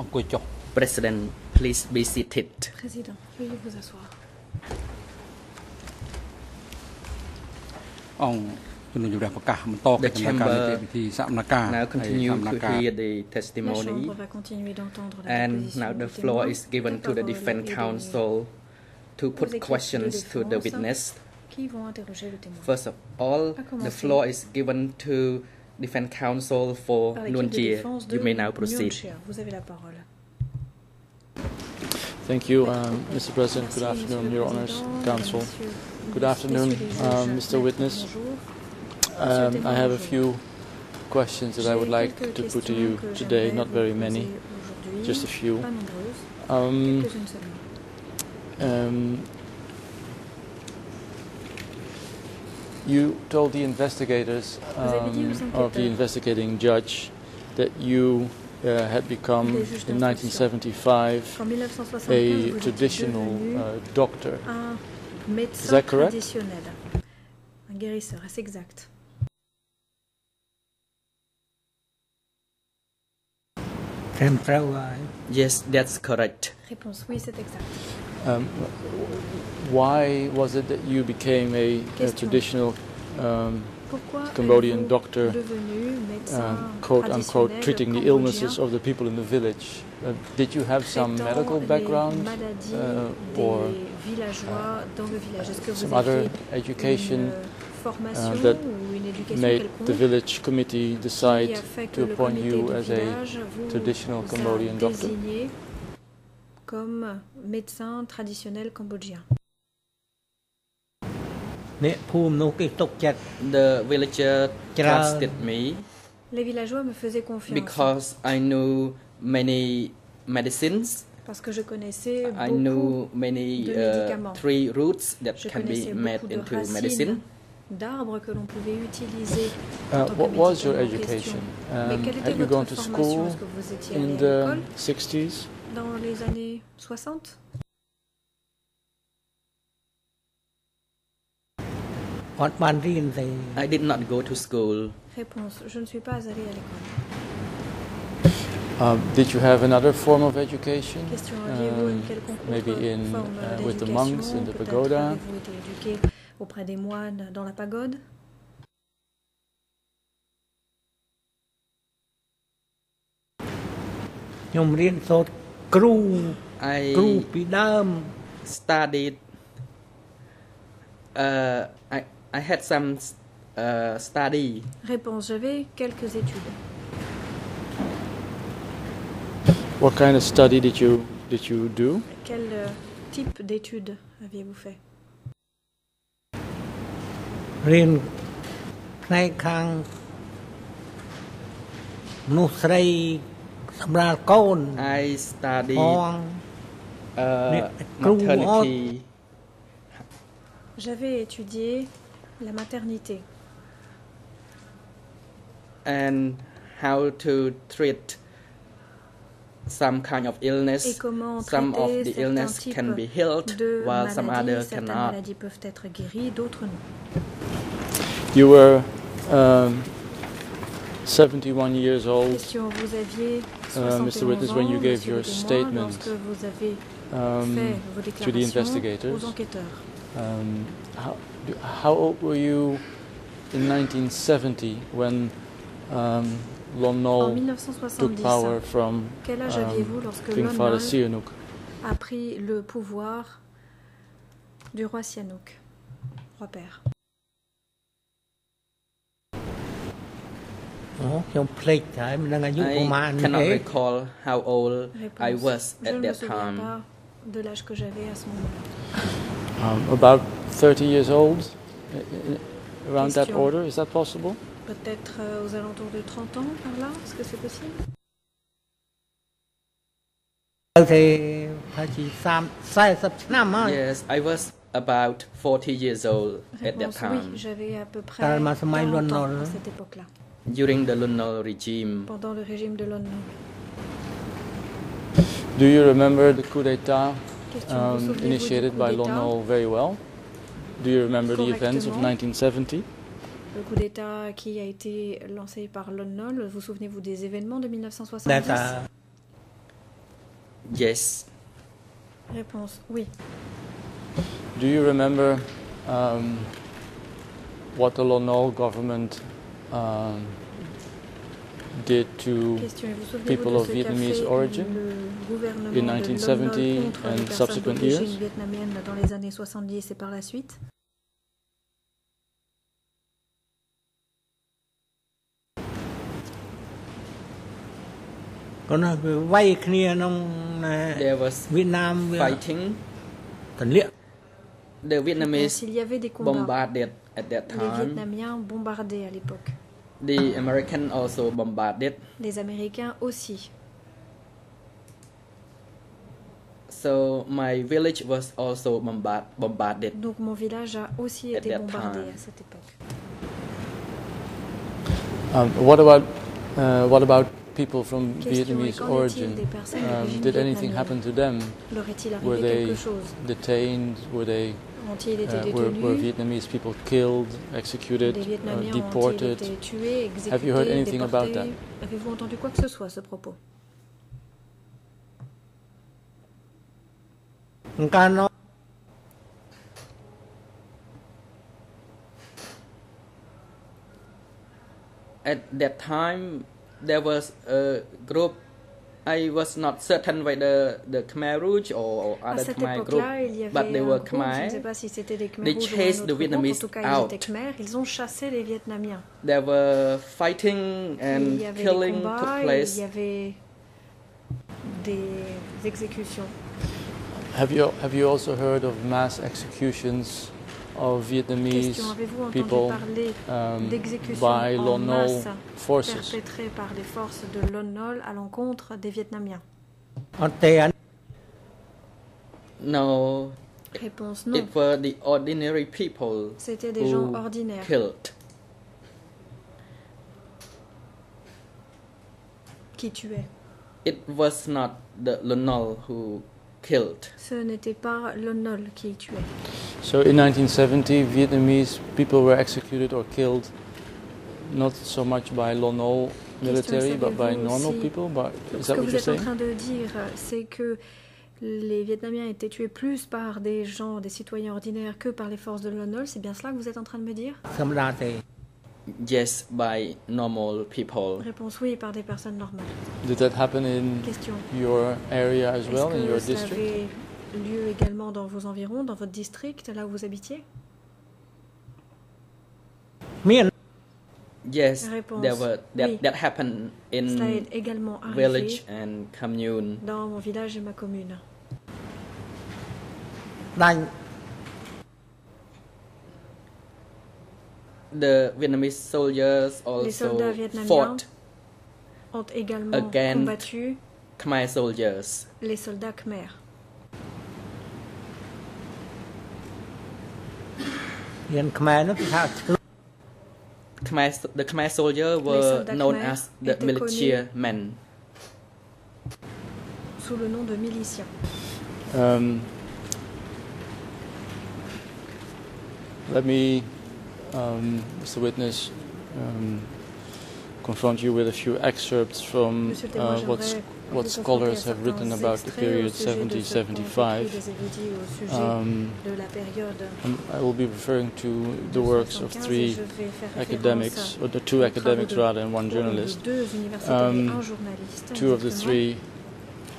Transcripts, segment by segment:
អង្គុយចុះ President, please be seated. Président, veuillez vous asseoir. អង្គជំនុំជម្រះប្រកាសបន្តកិច្ចដំណើរការនីតិវិធីសមនការ Now ហើយ continue សមន to ការ hear the La testimony. Chambre va continuer d'entendre la And déposition now the du floor témoin. is given La to the parole defense est donnée counsel to aux put équipes de questions to the défense witness. Qui vont interroger le témoin First of all, À commencer. the floor is given to defense counsel for Par l'équipe Nuon de Chie. défense de You may now proceed. Chea. Vous avez la parole. Thank you, um, Mr. President. Good afternoon, Your Honours Président, Council. Good afternoon, um. Mr. Witness. Um, I have a few questions that I would like to put to you today, not very many, just a few. Pas Um, you told the investigators avez um, of the investigating judge that you uh, had become, in 1975, a traditional uh, doctor. Is that correct? Un guérisseur, est-ce exact Yes, that's correct. Réponse oui, c'est exact. Um, why was it that you became a, a traditional um, Cambodian doctor, um, quote unquote, treating the illnesses of the people in the village? Uh, did you have some medical background uh, or villageois dans le village Est-ce que vous some other education formation uh, that ou une éducation made the village committee decide a fait que to appoint you as a traditional Cambodian doctor? comme médecin traditionnel cambodgien. Les villageois me faisaient confiance. Because I knew many medicines. Parce que je connaissais beaucoup I knew many, de uh, médicaments. Three roots that can be made into medicine. D'arbres que l'on pouvait utiliser. Uh, what was your education? Um, Mais quelle était votre formation? Avez-vous à 60? dans les années 60 I did not go to school. Réponse Je ne suis pas allé à l'école. Um, did you have another form of education? Question, um, maybe in uh, with the monks in the pagoda? Vous été éduqué auprès des moines dans la pagode? ខ្ញុំរៀនសូត្រគ្រូគ្រូ I ពីដើម studied. Uh, I I had some uh, study. Réponse J'avais quelques études. What kind of study did you did you do? Quel euh, type d'études aviez-vous fait រៀនផ្នែកខាងមនុស្សស្រី សម្រាប់កូន I ផង studied uh, Mais- Crew maternity. J'avais étudié la maternité and how to treat some kind of illness. et comment Some of traiter the certains illness types can be healed de while some maladies. other Certaines cannot. maladies peuvent être guéries, d'autres non. You were um, 71 years old Question Vous aviez Uh, Mr. 71 Witness, when you gave your statement, lorsque vous avez um, to the déclarations investigators. aux enquêteurs. Um, how, do- how old were you in 1970 when um, Lon Nol took 1970, power from quel âge um, King Father Sihanouk? a pris le pouvoir du roi Sihanouk, roi père អូ ខ្ញុំភ្លេចហើយមិនដឹងអាយុប្រហែល I cannot ទេ recall how old I Réponse was Je at ne me that souviens time. pas de l'âge que j'avais à ce moment-là. Um, about 30 years old, i- i- around that Question. order. Is that possible? Peut-être euh, aux alentours de 30 ans par là Est-ce que c'est possible ទៅទេថាជា30 40ឆ្នាំហើយ Yes, I was about 40 years old at that Réponse oui, time j'avais à peu près Dans le Massamay 40 ans Lon Nol. à cette époque-là, during the Lunno regime. Pendant le régime de Lunno. Do you remember the coup d'état um, initiated by Lunno very well? Do you remember the events of 1970? Le coup d'État qui a été lancé par Lonnol, vous souvenez-vous des événements de 1970 Yes. Réponse oui. Do you remember um, what the Lonnol government um, did to people of Vietnamese origin in 1970 and subsequent years? Dans les années 70 et par la suite? There was Vietnam fighting. The Vietnamese bombarded at that time. Les Vietnamiens bombardaient à l'époque. The American also bombarded. Les Américains aussi. So my village was also bombard bombarded. Donc mon village a aussi At été bombardé time. à cette époque. Um, what about uh, what about people from Vietnamese origin? Um, did anything happen to them? Leur est-il Were arrivé quelque they chose detained? Were they Ont-ils été uh, were, were, Vietnamese people killed, executed, uh, deported? Tués, exécuté, Have you heard anything déporté? about that? Avez-vous entendu quoi que ce soit à ce propos? At that time, there was a group I was not certain whether the Khmer Rouge or ah, other cette Khmer group, époque-là, il y avait but they were groupe, je ne sais Khmer. pas si Khmer They rouges ou un chased the autre groupe, en Vietnamese tout cas ils étaient out. Khmer, ils ont chassé les Vietnamiens. There were fighting and y avait killing des combats, took il place. y avait des exécutions. Have you have you also heard of mass executions of Vietnamese people um, by l'ONOL forces. Perpétrée par les forces de l'ONOL à l'encontre des Vietnamiens? No. Réponse non. It. C'était des gens ordinaires. Qui tuaient. Ce n'était pas l'ONOL qui tuait. So in 1970, Vietnamese people were executed or killed, not so much by Lon Nol military, but by normal people. But is that Ce que vous êtes en train de dire, c'est que les Vietnamiens étaient tués plus par des gens, des citoyens ordinaires, que par les forces de Lon C'est bien cela que vous êtes en train de me dire? Yes, by normal people. Réponse oui, par des personnes normales. Did that happen in Question. your area as well, in your district? lieu également dans vos environs, dans votre district, là où vous habitiez? Yes, Réponse, there were, oui. that happened in Cela également village and dans mon village et ma commune. The Vietnamese soldiers also Les soldats vietnamiens ont également combattu les soldats khmers. Khmer, Khmer, the Khmer soldiers were known as the militia men. Sous le nom de miliciens. Um, let me, um, Mr. Witness, um, confront you with a few excerpts from uh, what's what scholars have written about the period sujet de ce qu'ont écrit 70-75. des érudits au sujet Um, de la période and I will be referring to the works of three je vais faire référence academics, or the two academics rather, and one journalist. deux universitaires et Um. Two of the three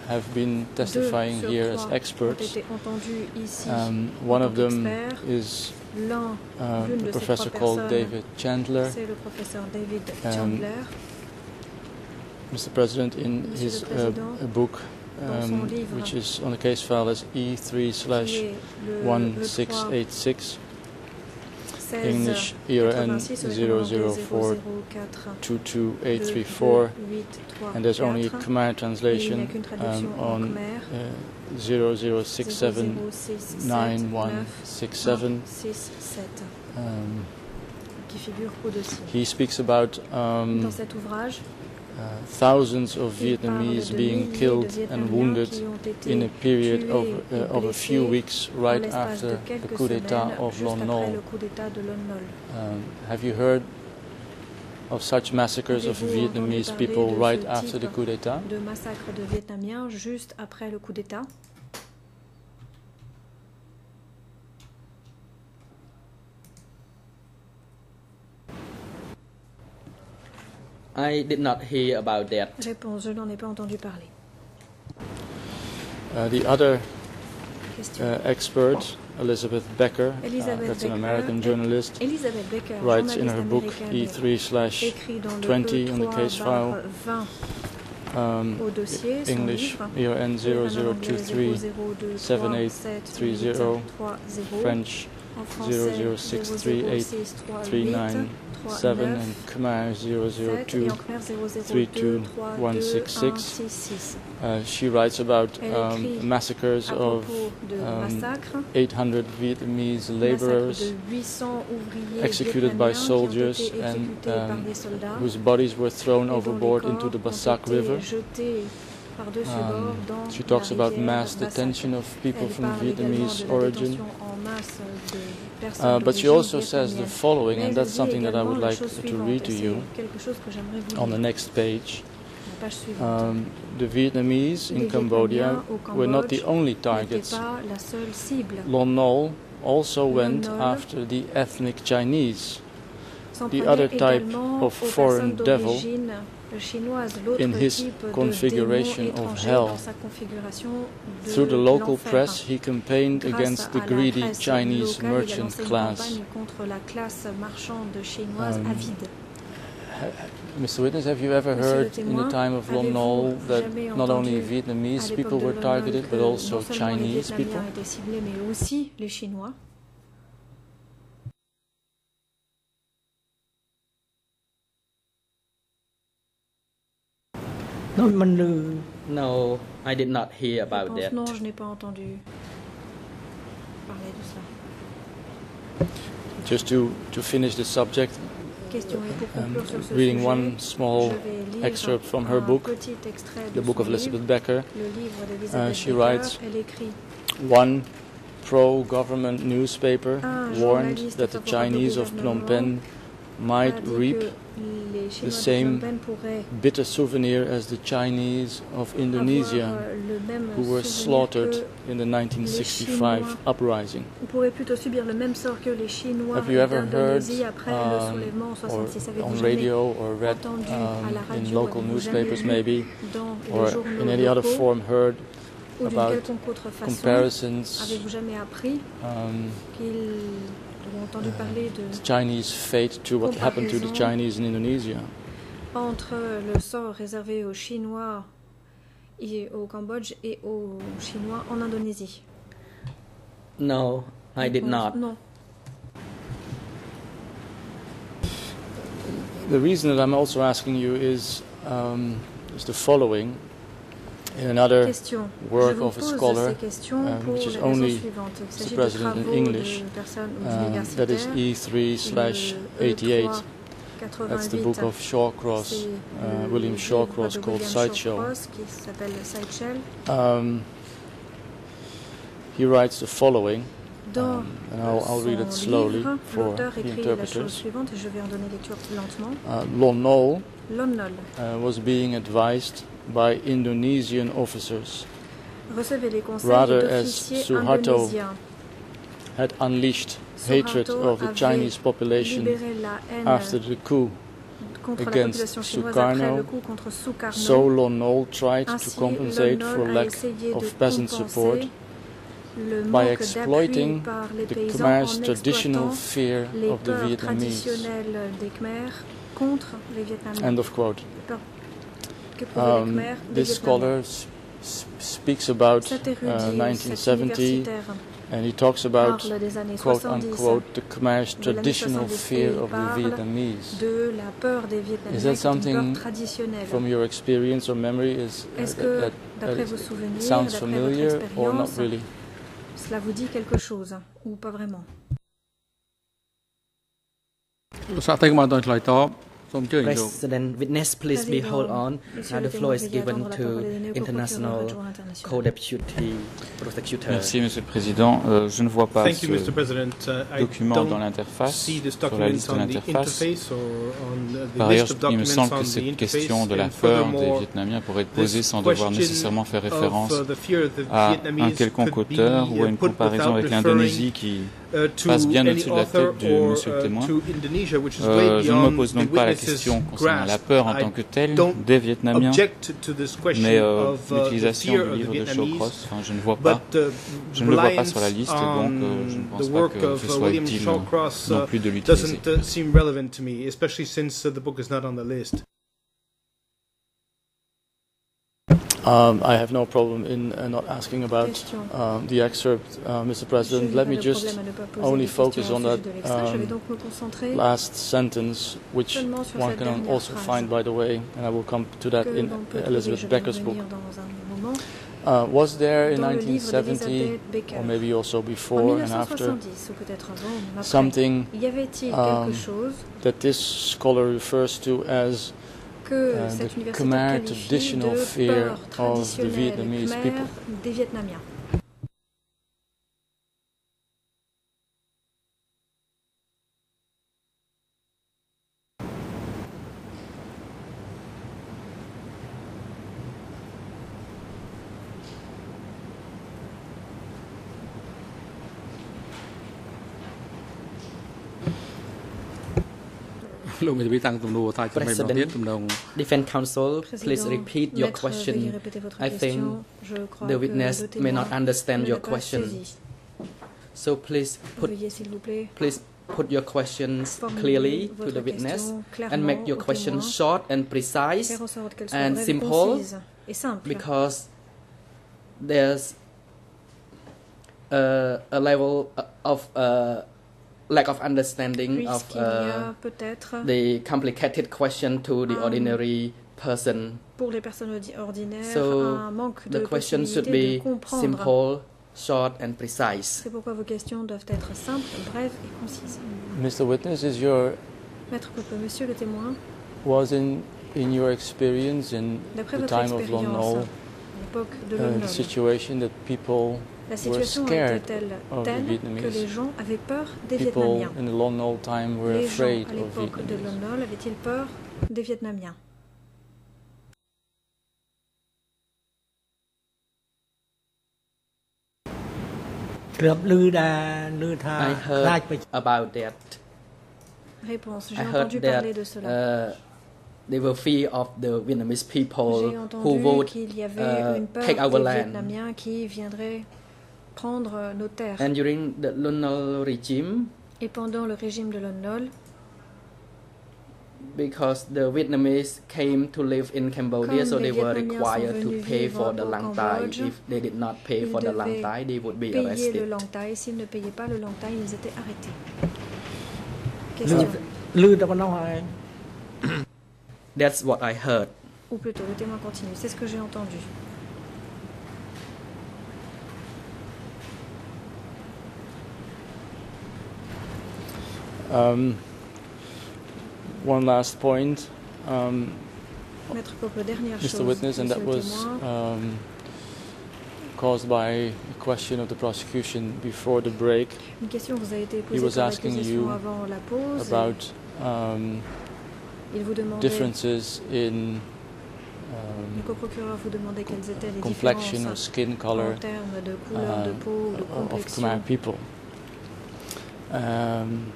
have been testifying here as experts. été entendus ici. Um, one of them is uh, a professor called David Chandler. c'est le professeur David Um, Chandler. Mr. President, in Monsieur his uh, book, um, which is on the case file as E3 slash qui est le, le 1686, English 16 ERN 86 004 004 22834 22834, and there's only a Khmer Et il n'y a translation um, on uh, 0067 9167. 67 Um, qui figure au-dessus. he speaks about um, Dans cet ouvrage, uh, thousands of il parle Vietnamese de being milliers killed de and Vietnamiens wounded qui ont été in a period tués of, et uh, of a few blessés weeks en right l'espace de after the quelques coup d'etat semaines, of juste Lon après Nol. le coup d'État de Lon Nol. Um, have you heard of such massacres of Avez-vous entendu Vietnamese parler people de ce right after the type coup d'etat? de massacre de Vietnamiens juste après le coup d'État I did not hear about that. Réponse, je n'en ai pas entendu parler. Uh, the other Question. uh, expert, Elizabeth Becker, uh, Elizabeth that's an Becker, American eh, journalist, Elisabeth Becker, writes in journaliste her book américaine, E3 slash écrit dans le 20 on the E3 case barre file, 20 um, au dossier, son English livre, ERN en anglais 0023, 002 7830, 30, French en français 00638 006338 7 and Khmer 7 002. en Khmer 002 166. Uh, she writes about um, massacres of um, 800 Vietnamese laborers de 800 ouvriers executed by vietnamiens qui ont soldiers and, um, whose bodies were thrown et dont les overboard into the Bassac River. Um, she talks about mass detention of people from Vietnamese origin. Détention en masse de personnes Uh, but she also says the following, and that's something that I would like to read to you quelque chose que j'aimerais vous on the next page. La page suivante. Um, the Vietnamese in Cambodia were not the only targets. pas la seule cible. Lon Nol also went after the ethnic Chinese. The other type of foreign devil d'origine chinoise, l'autre in his configuration of hell. dans sa configuration de Through the local press, he campaigned against the greedy Chinese merchant class. campagne contre la classe marchande chinoise Um. Mr. Witness, have you ever heard in the time of Lon Nol that not only Vietnamese people were targeted, but also non seulement les Chinese people? Vietnamiens étaient ciblés, mais aussi les Chinois. Nó mình lừ No, I did not hear about Réponse, that. non, je n'ai pas entendu parler de ça. Just to, to finish the subject, Question et pour um, conclure sur ce reading one small je vais lire excerpt from her book, the book of Elizabeth Becker, le livre d'Elizabeth Uh, she writes, one pro-government newspaper warned that the Chinese of Phnom Penh might reap Chinois same Phnom Penh pourraient bitter souvenir as the Chinese of Indonesia avoir, le même who were slaughtered in the 1965 uprising. on pourrait plutôt subir le même sort que les Chinois Have you ever heard d'Indonésie après le um, or on radio or read entendu à la um, in local newspapers maybe or in any other form heard about quelconque autre façon comparisons Avez-vous jamais appris um, qu'ils ont entendu parler de the Chinese fate to what happened to the. Chinese in Indonesia? entre le sort réservé aux Chinois et au Cambodge et aux Chinois en Indonésie No, I did not. Non. The reason that I'm also asking you is um, is the following. In another Question. work of a scholar, um, which is only suivantes. Il s'agit de President in English, um, that is E3 slash le 88. E3 That's the book of Shawcross, uh, William Shawcross, called Sideshow. Shawcross qui s'appelle Sideshow. Um, he writes the following, um, and I'll, I'll read it slowly for the écrit la chose interpreters. suivante et je vais en donner lecture plus lentement. Uh, Lon Lon Nol uh, was being advised by Indonesian officers, recevait les conseils Rather as Suharto had unleashed hatred of the Chinese population libéré la haine after the coup. against Sukarno. après le coup contre Sukarno. So Lon Nol tried to compensate for lack of peasant support by exploiting d'appui par les the Khmer's traditional fear of the Vietnamese. traditionnelles des Khmers contre les Vietnamiens. End of quote. Peurs que pour les Um, this scholar s- s- speaks about uh, érudit, 1970 and he talks about parle des années quote unquote the Khmer's traditional fear of the Vietnamese. de la peur des Is that qui est une something peur. From your experience or memory, is uh, that- that- that vos souvenirs, sounds familiar or not really? cela vous dit quelque chose ou pas vraiment President, witness, please be hold on. Now the floor is given to international co-deputy prosecutor. Merci, Monsieur le Président. Euh, je ne vois pas Thank ce you, document dans l'interface, sur la liste de l'interface. Par ailleurs, il me semble que cette question de la peur des Vietnamiens pourrait être posée sans devoir nécessairement faire référence à un quelconque auteur ou à une comparaison avec l'Indonésie qui passe bien any au-dessus de la author tête de or, monsieur le uh, témoin. to Indonesia, which is Euh, way je ne me beyond pose the donc pas la witness's question concernant la grasp. peur en I tant que telle don't des Vietnamiens, object to this question mais euh, of uh, the l'utilisation fear du of the livre de Vietnamese. Shawcross, enfin, je ne vois pas, But, uh, je ne le vois pas reliance sur la liste, on donc euh, je ne pense the pas work que of ce uh, soit William utile Shawcross non uh, plus de l'utiliser. doesn't uh, seem relevant to me, especially since uh, the book is not on the list. Um, I have no problem in uh, not asking about um, the excerpt, uh, Mr. President. Let me just problème à ne pas poser only focus on that de l'extrait. Je vais um, donc me concentrer last sentence, which one can also find, by the way, and I will come to that in l'on peut trouver, Elizabeth Becker's book. revenir dans un moment, Uh, was there in dans le livre 1970, or maybe also before and after, 1970, ou peut-être avant, ou même après, something um, that this scholar refers to as que uh, cet the universitaire Khmer qualifie traditional de fear peur of the traditionnelle Vietnamese Khmer people? des Vietnamiens លោកមេធាវីតាំងសំណួរថាចំណុចម្ដងទៀតសំណង defense counsel please Président, repeat your maître, question veuillez répéter votre I think question. Je crois the que witness le may témoin not understand ne your l'a pas question saisi. so please put Veuillez s'il vous plaît please put your questions formuler clearly to votre the witness question and clairement make your au questions témoin. short and precise Faire en sorte qu'elle soit and brève, simple concise et simple. because there's uh, a level of uh, lack of understanding of uh, a the complicated question to the Um, ordinary person. pour les personnes ordi- ordinaires So, un manque de The question should be simple, short, and precise. C'est pourquoi vos questions doivent être simples, brèves et concises. Mr. Witness, is your Maître Koppe, monsieur le témoin, was in in your experience in the time of Lon expérience, Nol, à l'époque de uh, the situation that people La situation était telle, telle que les gens avaient peur des Vietnamiens. les gens à l'époque de l'ONOL avaient-ils peur des Vietnamiens? I heard about that. Réponse, j'ai entendu parler de cela. Uh, they were fear of the Vietnamese people who uh, take our land. Vietnamiens qui viendraient prendre euh, nos terres. And during the Lonnol regime, et pendant le régime de Lonnol, because the Vietnamese came to live in Cambodia, so they were required to pay for the lang thai. If they did not pay for the lang thai, they would be arrested. Le lang thai. S'ils ne payaient pas le lang thai, ils étaient arrêtés. Question. That's what I heard. Ou plutôt, le témoin continue. C'est ce que j'ai entendu. Um, one last point, um, Maître Koppe, dernière chose. Mr. Witness, and that was um, caused by a question of the prosecution before the break Une question vous a été posée was asking you avant la pause. about um, Il vous demandait, differences in um, coprocureur vous demandait quelles étaient les complexion or skin color en termes de couleur de peau ou de of Khmer people. Um,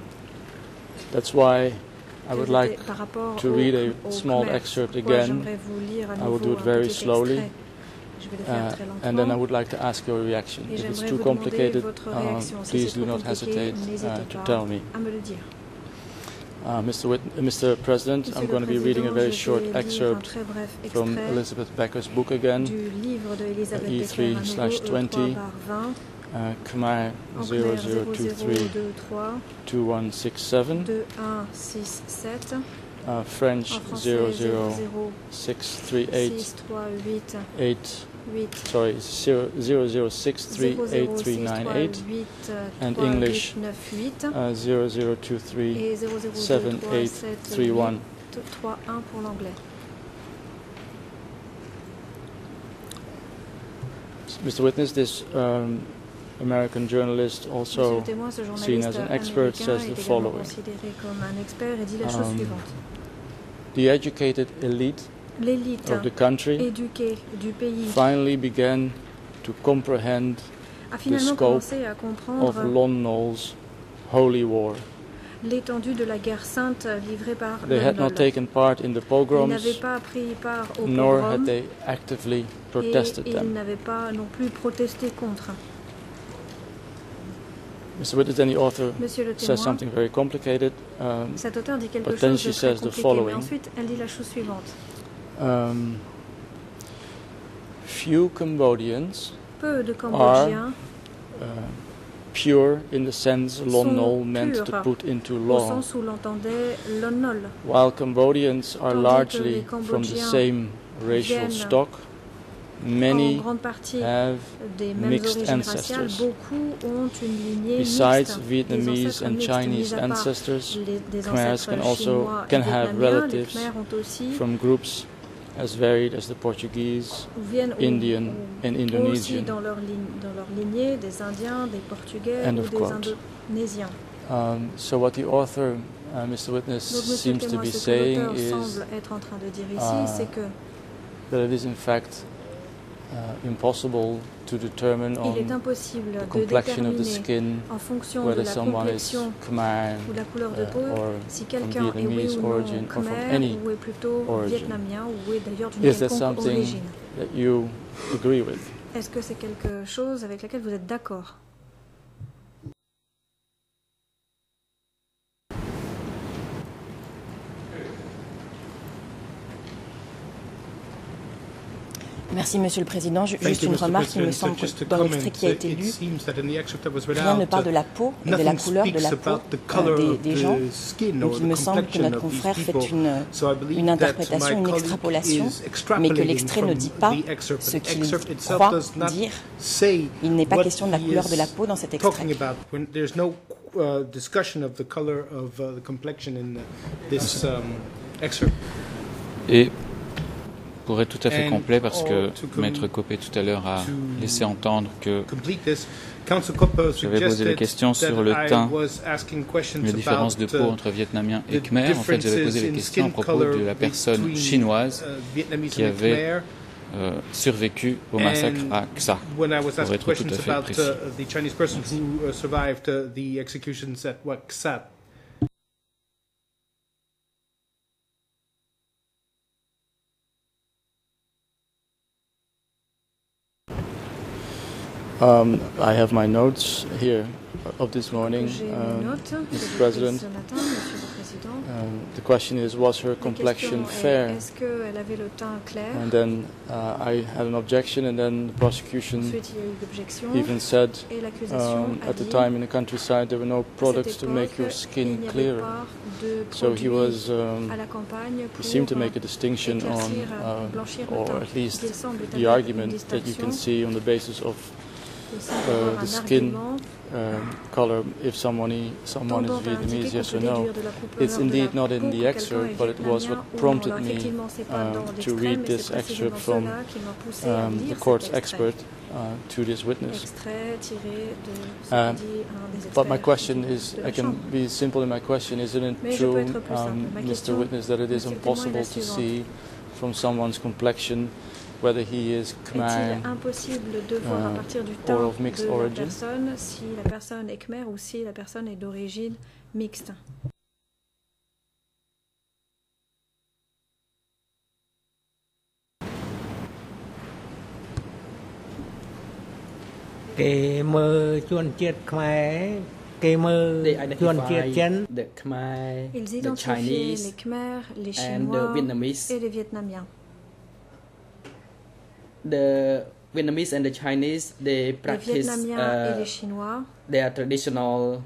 that's why I would like étaient par rapport to read a small excerpt again, J'aimerais vous lire à I will do it very slowly. extrait. Je vais le faire uh, and then I would like to ask your reaction. If it's too complicated, uh, please do not hesitate uh, to tell me. à me le dire. Uh, Mr. Wit- uh, Mr. President, I'm going to be reading a very short vais lire un excerpt from Elizabeth Becker's book again, du livre de Elisabeth E3 Becker à nouveau, slash E3 20, par 20, uh, Khmer en Khmer 0023 0023 2167, 2167, uh, French en français 00638 00638 8, 8 sorry, 00638398, 0063 and English, 98 uh, 0023 et 0023 7831. 3-1 pour l'anglais. Mr. Witness, this um, American journalist also seen journaliste as an expert says the following. et Um. The educated elite L'élite of the country éduquée du pays finally began to comprehend a finalement scope commencé à of comprendre Lon Nol's holy war. l'étendue de la guerre sainte livrée par They had not taken part in the Ils pogroms, n'avaient pas pris part au nor had they actively et protested ils them. n'avaient pas non plus protesté contre. Mr. Then the author le says something very complicated. Um, cet auteur dit quelque But then chose she de très says the compliqué, following. mais ensuite elle dit la chose suivante. um, few Cambodians Peu de Cambodgiens, uh, pure in the sense Lon Sont Nol meant to put into law, sens où l'entendait Lon Nol, while Cambodians are largely from the same racial viennent en Many grande partie have, des mêmes mixed ancestors. beaucoup ont une lignée besides mixte. Vietnamese and Chinese mis à part ancestors, les, Khmers can also- can have relatives Khmers ont aussi from groups as varied as the Portuguese, Indian, and Indonesian. dans leur, dans leur lignée des Indiens, des Portugais End of quote. Um, so what the author, uh, Mr. Witness, Donc, monsieur le seems to be saying is être en train de dire ici, uh, that it is in fact il est on impossible the de complexion of the déterminer skin en fonction de la someone is complexion Khmer ou la couleur de uh, peau, or si quelqu'un est oui ou non khmer ou est plutôt vietnamien ou est d'ailleurs d'une quelconque something origine. that you agree with? Est-ce que c'est quelque chose avec laquelle vous êtes d'accord? Merci, Monsieur le Président. Ju- Thank Juste you, une Mr. remarque, il me President. So semble just que to dans comment, l'extrait qui a uh, été it lu, seems that in the excerpt that was read rien ne out, parle de uh, la peau et de la nothing couleur de speaks la peau about the euh, color des, of des gens. the skin Donc or il me the semble que complexion notre of these confrère fait people. une, So I believe une that interprétation, my une colleague extrapolation, is mais que extrapolating l'extrait ne from dit pas the excerpt. ce The qu'il excerpt itself croit does not dire. say Il n'est pas what question de la he couleur de la is peau dans cet talking extrait. about. When there's no uh, discussion of the color of uh, the complexion in uh, this um, excerpt. Et pour être tout à fait And complet, parce que all to com- Maître Koppe tout à l'heure a to laissé entendre que complete this, Council Koppe J'avais posé la suggested question sur that le I teint, was asking questions les différences de about, peau uh, entre vietnamiens et the khmer. En fait, j'avais posé differences la in question à skin propos color de la personne between, chinoise uh, Vietnamese qui and avait Khmer. euh, survécu au massacre And à Xa. When I was pour asking être tout à questions fait about précis. uh, the Chinese person who uh, survived uh, the executions at Wat Sak. Um, I have my notes here of this morning. Um, Mr. President. ce matin, Monsieur le Président. um, the question is, was her complexion fair? est, est-ce qu'elle avait le teint clair And then uh, I had an objection, and then the prosecution Ensuite, il y a eu l'objection even said um, at the time in the countryside there were no products to make your skin clearer. So he was, um, à la campagne he seemed to make a distinction on, uh, or at least the argument that you can see on the basis of uh, the skin um, color if someone, someone is tendant à indiquer Vietnamese, yes or no. déduire de la couleur It's indeed not in the excerpt, but it was what prompted me pas um, dans to read this excerpt from cela qui m'a poussé à um, the court's expert uh, to this witness. Extrait tiré de ce Um, que dit un des But my question is, I can be simple in my question. Isn't it Mais je peux true, être plus simple. um, Mr. Witness, that it is monsieur le témoin, est impossible to see from someone's complexion est impossible de voir à partir du teint de la personne si la personne est khmer ou si la personne est d'origine mixte? Ils identifient les Khmer, les Chinois et les Vietnamiens. The Vietnamese and the Chinese, they practice Vietnamiens et uh, their traditional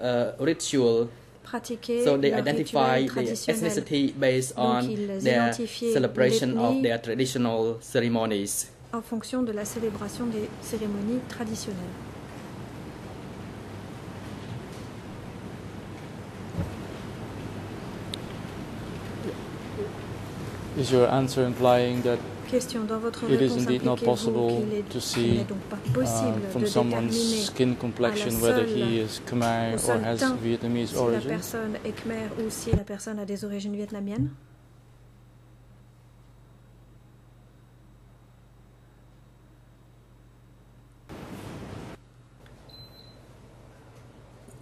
uh, ritual. pratiquaient So they identify rituel the ethnicity based on ils their celebration of their traditional ceremonies. en fonction de la célébration des cérémonies traditionnelles. is your answer implying that Question. Dans votre It is réponse, indeed not possible to see, n'est donc pas uh, possible from de someone's skin complexion whether he is Khmer or has Vietnamese si la origin? personne est khmer ou si la personne a des origines vietnamiennes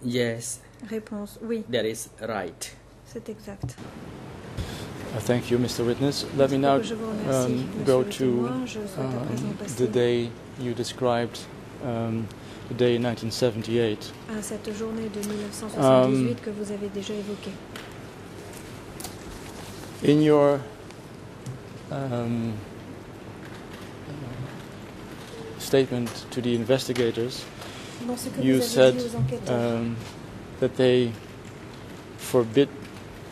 Yes, Réponse. Oui, that is right. c'est exact. Uh, Thank you, Mr. Witness. Let me now Je vous remercie, um, go to témoin. Je souhaite à présent um, the day you described, um, the day in 1978. à cette journée de Um, 1978 que vous avez déjà évoquée. In your um, statement to the investigators, Dans ce que you said dit aux enquêteurs, um, that they forbid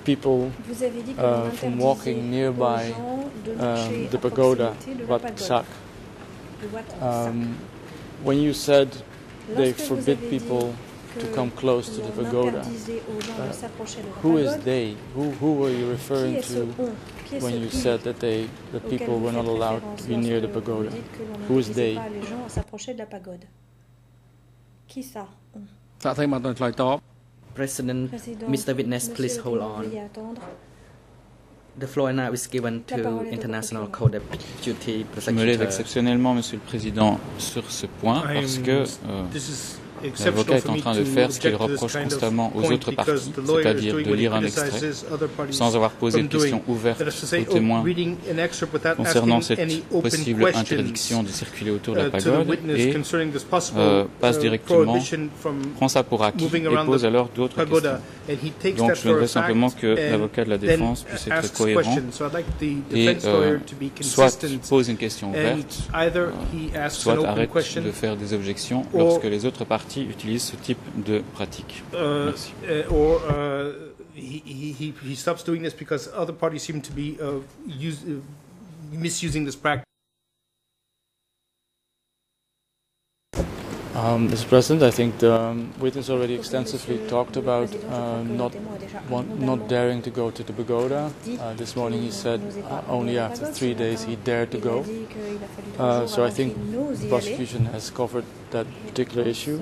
people vous avez dit que uh, l'on from interdisait walking nearby aux gens de marcher um, the à pagoda, proximité de la Wat pagode, Sak. de Wat Sak. Um, when you said they Lorsque vous forbid avez dit people to que come close to the l'on pagoda, interdisait aux gens uh, de s'approcher de la who is pagode, they? Who, who were you qui referring est ce to on Qui est when ce you il said that they, the auquel people vous were not faites allowed référence to be near the lorsque vous pagoda? dites que l'on Who is n'autorisait they? pas les gens à s'approcher de la pagode Qui ça on សាកថ្មីមកដល់ឆ្លើយតប President, Président, Mr. Witness, Monsieur please le hold on. The floor now is given to International procureur. Court Deputy Je me lève Prosecutor. exceptionnellement, Monsieur le Président, sur ce point parce que euh, l'avocat exceptional est for en me train de to faire ce qu'il object to this reproche kind of constamment aux point autres because parties, the lawyer is c'est-à-dire doing de what he lire un extrait criticizes other parties sans avoir posé from de questions doing. ouvertes That is to say, aux témoins oh, reading an excerpt without concernant asking cette any open possible questions, interdiction de circuler autour de la uh, to the pagode witness et concerning this possible euh, passe uh, directement, prohibition from prend ça pour acquis moving et around pose the alors d'autres pagoda, questions. and he takes Donc that je for a voudrais fact simplement que and l'avocat de la then défense puisse être asks cohérent questions. So I'd like the et defense euh, lawyer to be soit consistent pose une question and ouverte, either euh, he asks an soit open arrête question de faire des objections or- lorsque les autres parties utilisent ce type de pratique. uh, uh, or uh, he, he, he, he stops doing this because other parties seem to be uh, use, uh, misusing this practice. Um, Mr. President, I think the um, witness already extensively talked about le not want, not daring to go to the pagoda. Uh, this morning he said uh, only after three days he dared to go. Uh, so I think the prosecution has covered that particular issue.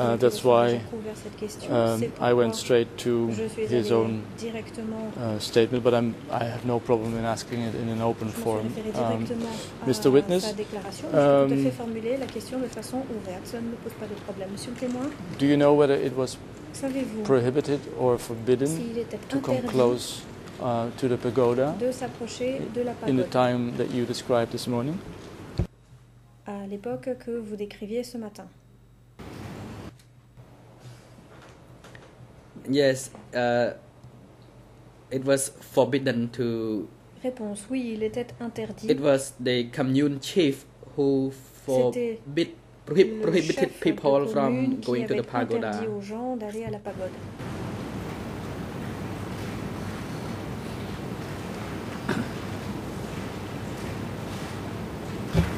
Uh, that's why déjà couvert cette question. Um, I went straight to his own uh, statement, but I'm, I have no problem in asking it in an open Je me suis forum. Um, Mr. Witness, sa déclaration. Je peux tout à um, fait formuler la question de façon ouverte. Ça ne me pose pas de problème. Monsieur le témoin, do you know whether it was prohibited or forbidden to come close uh, to the pagoda de s'approcher de la in the time that you described this morning? à l'époque que vous décriviez ce matin Yes, uh, it was forbidden to. Réponse oui, il était interdit. It was the commune chief who forbid prohibited people from going to the pagoda. aux gens à la pagode.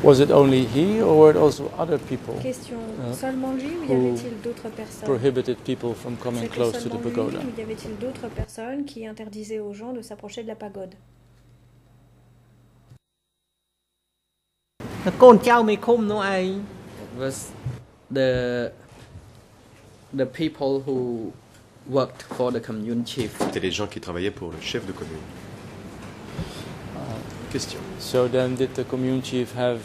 Was it only he or were it also other people? Question uh, seulement lui ou y avait-il d'autres personnes? Prohibited people from coming close to the pagoda. Y avait-il d'autres qui interdisaient aux gens de s'approcher de la pagode? The people who worked for the commune chief. C'était les gens qui travaillaient pour le chef de commune. question. So then did the commune chief have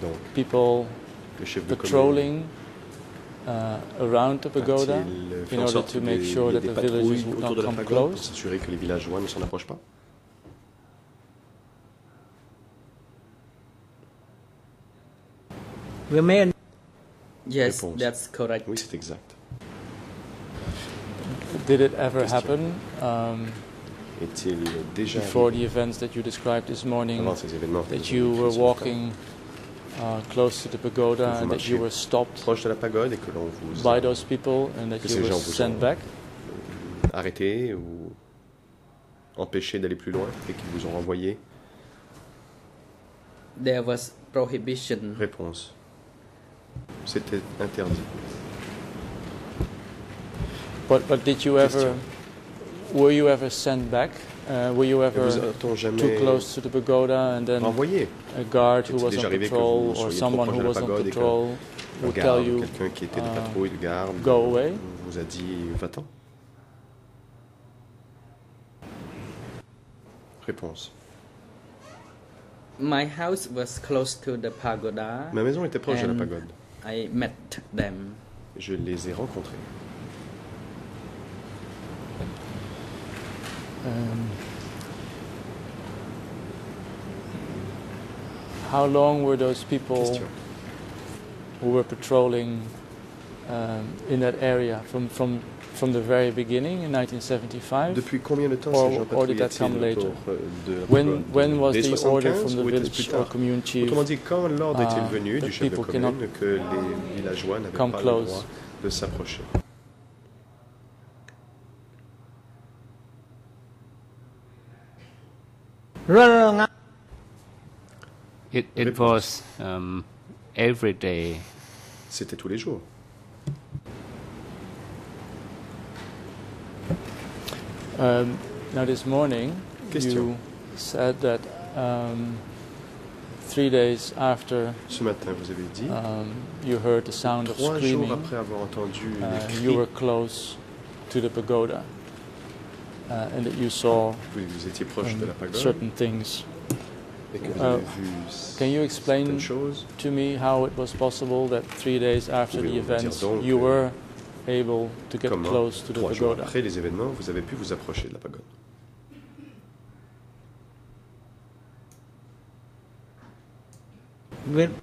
Donc, people patrolling uh, around the pagoda in order to make sure that the villagers would not come close? S'assurer que les villageois ne s'en approchent pas. Yes, Réponse. that's correct. Oui, c'est exact. Did it ever question. happen? Um, before the events that you described this morning avant ces événements que that you were décrits ce matin, walking uh, close to the pagoda and that you were stopped proche de la pagode et que l'on vous by those people and that you were sent back? arrêté ou empêché d'aller plus loin et qu'ils vous ont renvoyé There was prohibition. Réponse. C'était interdit. But, but did you ever, were you ever sent back? Uh, were you ever too jamais close to the pagoda and then renvoyé? a guard who was déjà on patrol or someone who was on patrol would tell you quelqu'un qui était de uh, patrouille, de garde, go away? vous a dit va-t'en Réponse. My house was close to the pagoda. Ma maison était proche de la and pagode. I met them. Je les ai rencontrés. Um, how long were those people who were patrolling um, in that area from, from, from the very beginning in 1975? Depuis combien de temps Or- ces gens or did that come later? euh, de when, when was the order 75 from the village or commune chief Autrement dit, quand l'ordre uh, est-il venu that du chef de commune que les villageois n'avaient come pas le close? droit de s'approcher It, it was um, every day. C'était tous les jours. Um, now, this morning, Question. you said that um, three days after Ce matin, vous avez dit, um, you heard the sound of trois jours screaming, après avoir entendu uh, les you were close to the pagoda, uh, and that you saw vous, vous étiez proche um, de la pagode certain things. et que vous Uh, Can you explain to me how it was possible that three days after the Pouvez-vous me dire events you euh, were able to get close to the trois jours pagoda? après les événements, vous avez pu vous approcher de la pagode When,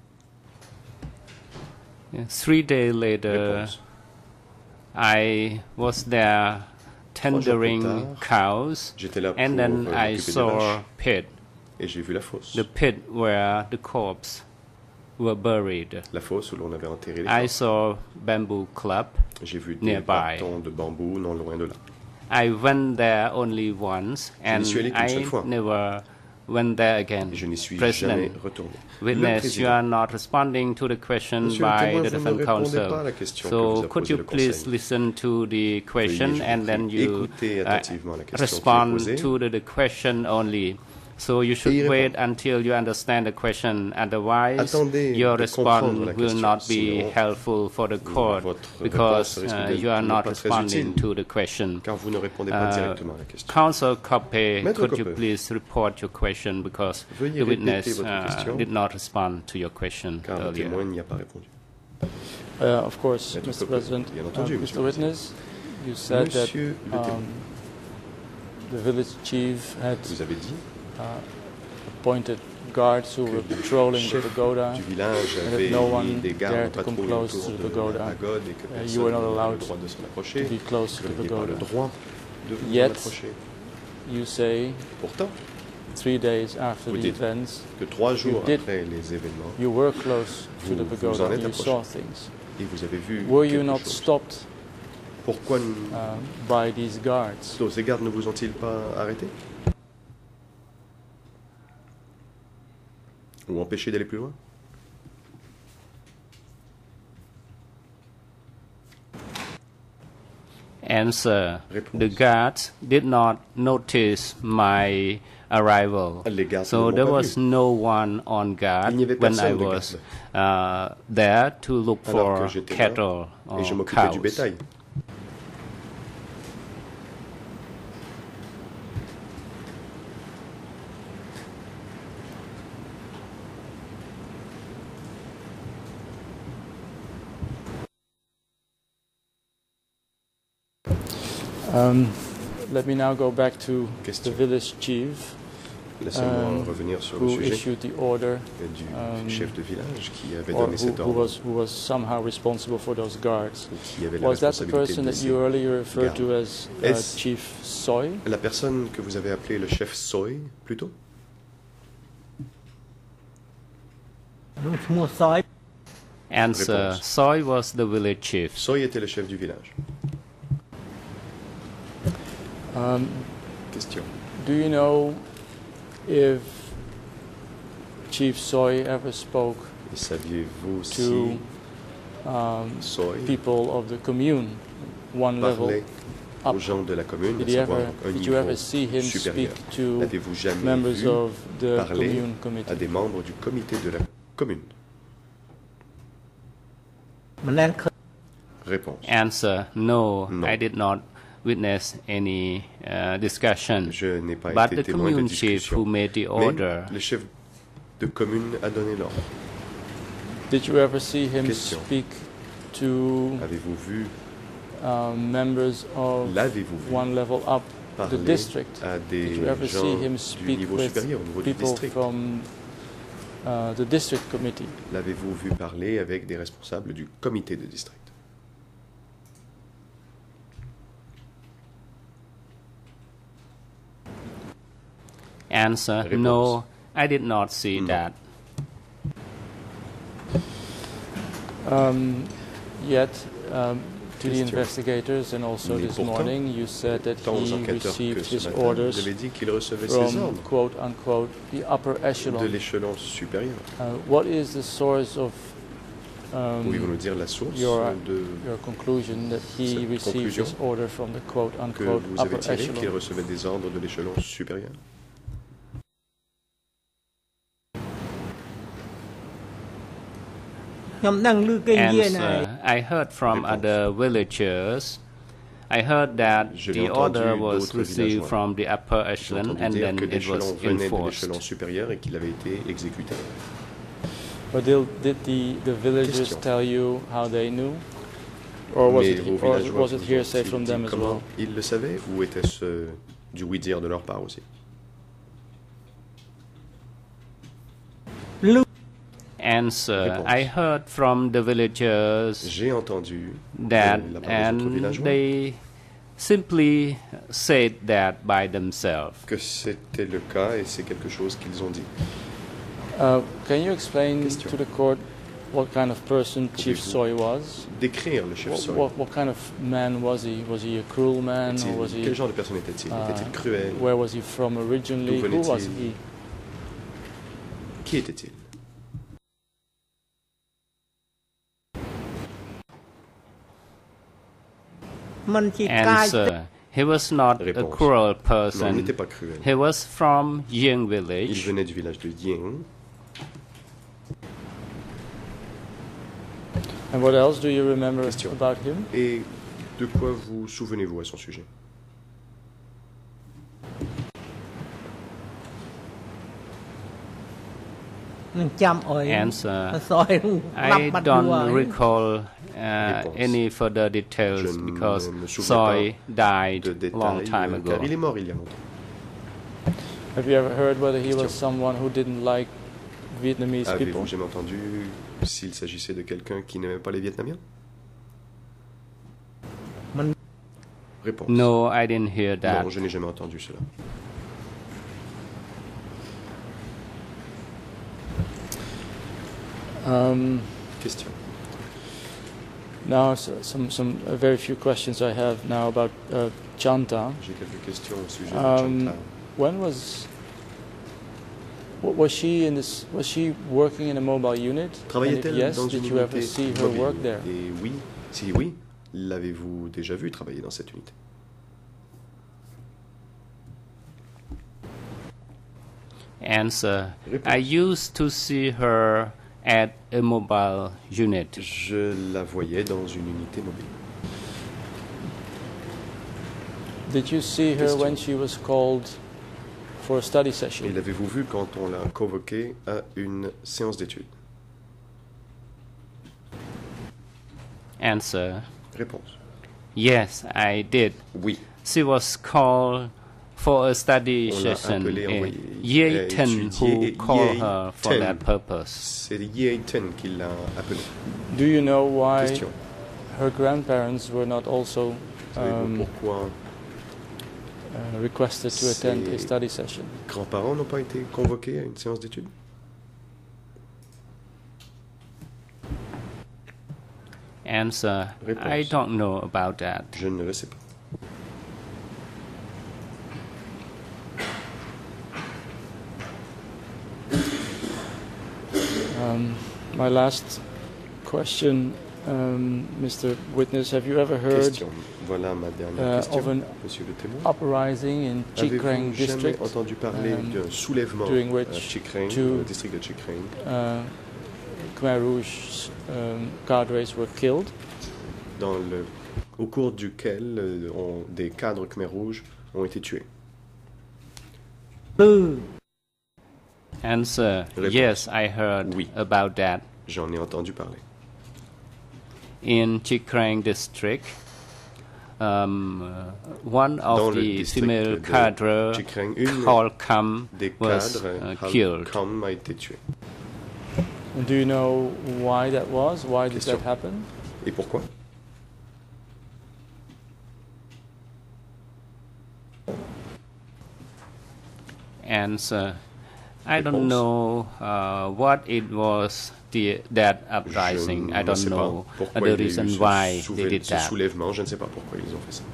Yeah, Three days later, Réponse. I was there tendering cows, and then euh, I saw pit, et vu la fosse. the pit where the corpse were buried. La fosse où l'on avait enterré les I saw bamboo club. Vu des nearby. de bambou non loin de là. I went there only once, and I never went there again. Je n'y suis President, jamais retourné. Witness, you are not responding to the question Monsieur by témoin, the defense répondez pas à counsel. la question que vous So could you please listen to the question vous and then you uh, attentivement la question qui est respond to the, the question only. So you should wait until you understand the question. Otherwise, Attendez your response la will not be sinon helpful for the court because uh, you are not responding utile. to the question. Car vous ne pas Uh, à la question. Counsel Koppe, could you please report your question because Veuillez the witness répéter uh, did not respond to your question earlier. témoin n'y a pas répondu. Uh, of course, Mr. Koppe, President. bien Uh, Mr. Witness, you said that Monsieur le um, the village chief had vous avez dit uh, appointed guards who were patrolling the pagoda. du village and that no one dared to come close to the pagoda. pagode et que Uh, you were not allowed le droit de s'en to be close to the pagoda. Yet. You say Pourtant, three days after the events, que trois jours did- après les événements, you were close to the pagoda and you saw things. et vous avez vu Were you not chose. stopped Pourquoi uh, by these guards? Donc, ces gardes ne vous ont-ils pas arrêté Ou empêché d'aller plus loin Answer. Réponse. The guards did not notice my arrival. So there was vu. no one on guard Il n'y avait when I was uh, there to look Alors for que j'étais là cattle or cows. Um, let me now go back to Question. the village chief. Laissez-moi um, revenir sur le sujet the order, du um, chef de village qui avait donné cet ordre. Who was, who was somehow responsible for those guards. Was that the person that you earlier referred to as uh, Chief Soy? La personne que vous avez appelé le chef Soy, plutôt? Answer. Uh, Soy was the village chief. Soy était le chef du village. Um, Question. Do you know if Chief Soy ever spoke to um, people of the commune, one level up? Aux gens de la commune, did, ever, un did you ever see him supérieur. speak to members of the commune committee? à des membres du comité de la commune? Réponse. Answer, no, no, I did not witness any uh, discussion. Je n'ai pas But été the témoin de commune chief who discussion. made the Mais order le chef de commune a donné l'ordre. Did you ever see him Question. speak to Avez-vous vu, uh, members of l'avez-vous vu one level up the district? à Did des you ever see gens him du speak niveau with supérieur, au niveau du people district? from uh, the district committee? L'avez-vous vu parler avec des responsables du comité de district? Answer No, I did not see Non. that. Um, yet, um, to the investigators and also Mais this morning, you said that he received his matin, orders avez dit qu'il recevait ses from quote unquote the upper de echelon. l'échelon supérieur. Uh, what is the source of Pouvez-vous um, nous dire la source your, de your conclusion that he cette received conclusion his order from the quote que unquote vous avez upper qu'il echelon? recevait des ordres de l'échelon supérieur - Answer uh, I heard from other villagers. I heard that the order was received from the upper echelon and then que it was l'échelon venait de enforced. l'échelon supérieur et qu'il avait été exécuté. But did, did the, the villagers Question. tell you how they knew? Or was it, vos or was it hearsay from them as well? Ils le savaient ou était-ce euh, du oui-dire de leur part aussi Answer Réponse. I heard from the villagers entendu that la part des autres and they simply said that by themselves. que c'était le cas et c'est quelque chose qu'ils ont dit. Uh, can you explain Question. to the court what kind of person Chief Pouvez-vous Soy was? Décrire le chef What, Soy. what, what kind of man was he? Was he a cruel man or was he? Quel genre de personne était-il uh, Était-il cruel Where was he from originally? Who was he? Qui était-il Answer He was not a cruel Non, il person. n'était pas cruel. He was from Ying Il village. venait du village de Ying. And what else do you remember Question. about him? Et de quoi vous souvenez-vous à son sujet? answer. I don't recall uh, any further details because Soy died a long time euh, ago. Have you ever heard whether he was someone who didn't like Vietnamese people? Avez-vous jamais entendu s'il s'agissait de quelqu'un qui n'aimait pas les Vietnamiens? No, I didn't hear that. Non, je n'ai jamais entendu cela. Um, Question. now, so, some some uh, very few questions I have now about uh, Chanta. J'ai quelques questions au sujet Um, de Chanta. When was wa- was she in this? Was she working in a mobile unit? Travaillait-elle yes, dans did une you ever unité see her mobile? work there? Et oui, si oui, l'avez-vous déjà vu travailler dans cette unité? Answer Réponse. I used to see her at a mobile unit. Je la voyais dans une unité mobile. Did you see her when she was called for a study Et session? l'avez-vous vu quand on l'a convoquée à une séance d'études Answer Réponse. Yes, I did. Oui. She was called for a study session. appelée, Uh, Ye Ten who called her for that purpose. C'est Ye Ten qui l'a appelée. Do you know why Question. her grandparents were not also um, uh, requested to attend a study session? grands-parents n'ont pas été convoqués à une séance d'études Answer I don't know about that. Je ne le sais pas. Um, my last question Um, Mr. Witness, have you ever heard Question. Voilà ma dernière uh, question, of an monsieur le témoin. uprising in Chikrang Avez-vous jamais district entendu parler um, d'un soulèvement during à which Chikrang, au district de Chikrang, uh, Khmer Rouge um, cadres were killed? dans le, au cours duquel euh, on- des cadres Khmer Rouges ont été tués Answer Réponse. Yes, I heard Oui. about that. J'en ai entendu parler. In Chikrang district, um, uh, one of le the district female cadre Chikrang, une called Kam was cadres, uh, killed. Kam, a été tué. Do you know why that was? Why did Question. that happen? Et pourquoi Answer I don't know uh, what it was the, that uprising. Je I don't know pas pourquoi the il y a eu reason why they did that. soulèvement. Je ne sais pas pourquoi ils ont fait ça.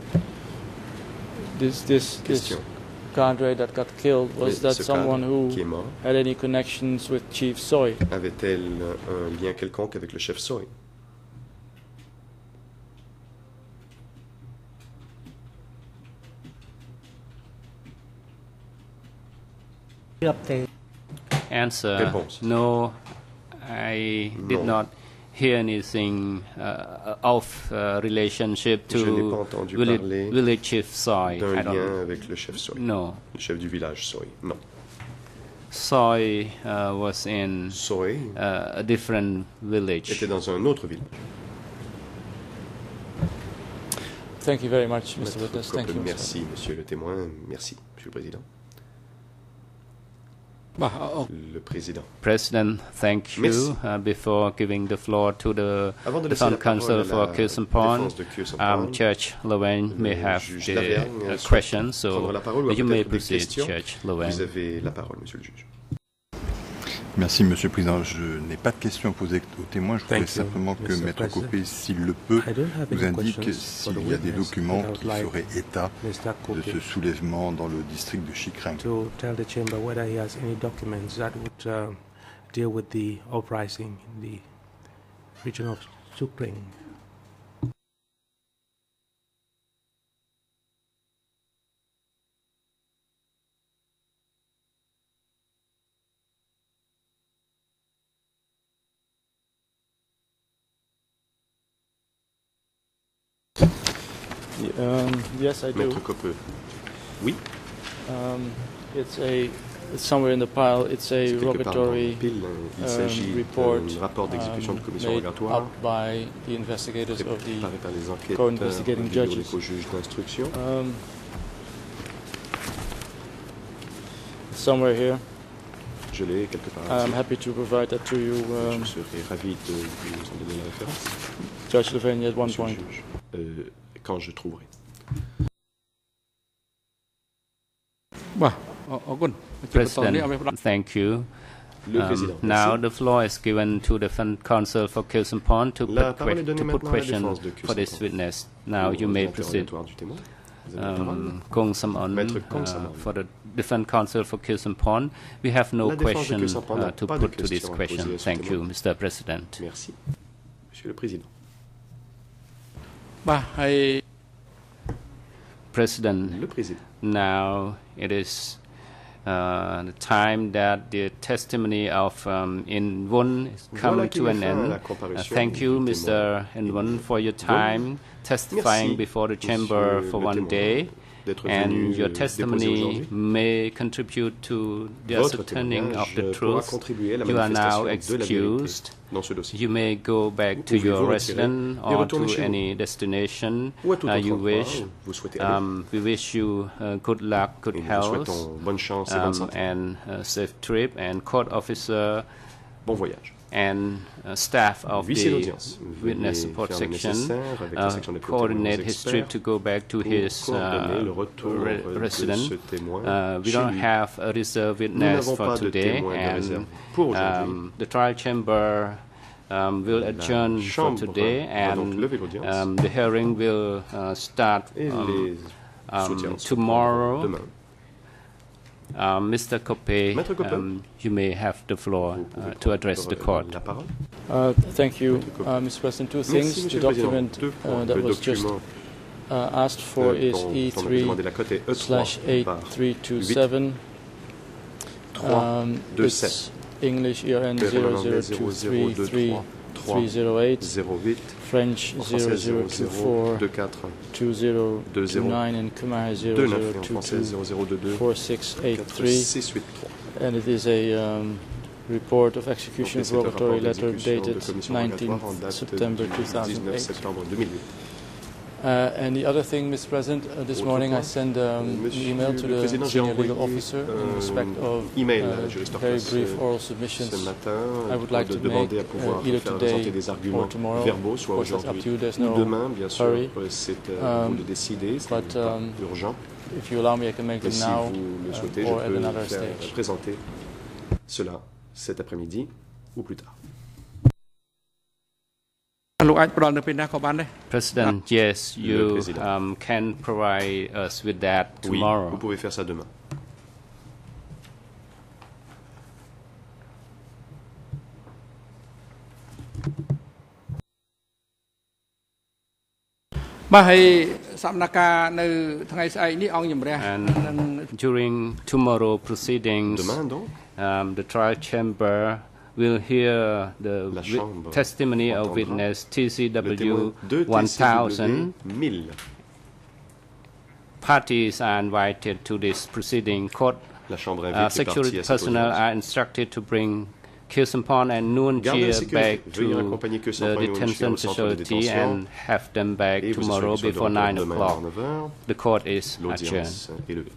This this this Question. cadre that got killed was Mais that someone who mort had any connections with Chief Soy? avait-elle un lien quelconque avec le chef Soy Answer Réponse. No, I did Non. not hear anything uh, of uh, relationship Je n'ai pas to entendu village, parler village chief Soy. d'un I don't lien avec le chef Soy, No. le chef du village Soy. Non. Soy uh, was in Soy uh, a different village. était dans un autre village. Thank you very much, Mr. Witness. Thank you. Mr. merci, monsieur le témoin. Merci, monsieur le président. Bah, Le président. President, thank you. Uh, before giving the floor to the Avant de Defense Counsel for la Khieu Samphan, défense de Khieu Samphan, um, Judge Lavergne may have juge the uh, question, so prendre la parole ou a you may proceed, questions. Judge Vous avez la parole, monsieur le juge. Merci, Monsieur le Président. Je n'ai pas de questions à poser aux témoins. Je voudrais Thank you, simplement que. Maître President. Copé, s'il le peut, nous indique s'il y a des documents qui feraient état de ce soulèvement dans le district de Chikrang. deal with the uprising in the region of. Um, yes, I do. Maître. Oui? Um, it's a it's somewhere in the pile. It's a rogatory pile. Il um, report d'un rapport d'exécution um, de commission made rogatoire by the investigators of the préparé par les enquêteurs co-investigating du bureau judges. des co-juges d'instruction. Um, somewhere here. Je l'ai quelque part. I'm happy to provide that to you, um, Je serai ravi de vous en donner la référence. Judge Levine, at one Monsieur point. quand je trouverai. President, thank you. Um, now the floor is given to the defense counsel for Khieu Samphan to put, to put questions for this witness. Now you may proceed. Um, Kong Sam Onn, uh, for the Defense counsel for Khieu Samphan. We have no question uh, to put to this question. Thank you, Mr. President. Merci, Monsieur le Président. Bah, I, President, now it is uh, the time that the testimony of um, Inwon is coming voilà to an end. Uh, thank you, Mr. Inwon, for your time testifying Merci, before the chamber Monsieur for one day d'être And venu, your euh, testimony may contribute to the Votre ascertaining of the truth. à la You are now manifestation de la vérité excused. dans ce dossier. You may go back to your residence or to any destination Ou à tout uh, you wish. Um, we wish you uh, good luck, good health, bonne chance et bonne um, and uh, safe trip. And court officer Bon voyage. And uh, staff of the witness support section nécessaire avec la uh, coordinate his trip to go back to his uh, re- de resident. Uh, we don't have a reserve witness for today, and réserve pour aujourd'hui. um, the trial chamber um, will adjourn for today, and um, the hearing will uh, start um, um, tomorrow. Um, Mr. Koppe, um, you may have the floor uh, to address the court. Uh, thank you, uh, Mr. President. Two things. The document uh, that was just uh, asked for is E3/8327. Um, it's English ERN 0023308. French en français 0024 24, 2029 and Khmer 2, 9 et en français 0022 0022, 4683. 6, 8, 3. And it is a um, report of execution Donc, c'est le rogatory rapport letter d'exécution de dated commission rogatoire en 19 date September du 19 2008. Septembre 2008. Uh, and the other thing, Mr. President, uh, this Autre morning I point. sent um, an Monsieur email to le the Président, j'ai senior legal envoyé officer in un respect of email uh, very brief euh, oral submissions. ce matin I would pour like de to demander make à pouvoir uh, either faire today présenter des arguments or tomorrow. verbaux, soit Of course, that's up aujourd'hui to you. There's ou no demain, bien sûr. euh, C'est à vous Um, de décider, ce n'est but, pas um, urgent. If you allow me, I can make Mais them si now vous le uh, souhaitez, je peux another faire stage. présenter cela cet après-midi ou plus tard. President, yes, you um, can provide us with that tomorrow. Vous pouvez faire ça demain. And during tomorrow proceedings, um, the trial chamber will hear the chambre testimony of witness TCW 1000. TCW 1000. Parties are invited to this proceeding. Court uh, security parties à cette personnel are instructed to bring Khieu Samphan and Chea back to the Kilsampon et Nuon Chea detention facility and have them back tomorrow before 9 o'clock. à 9 heures. The court is adjourned. L'audience est levée.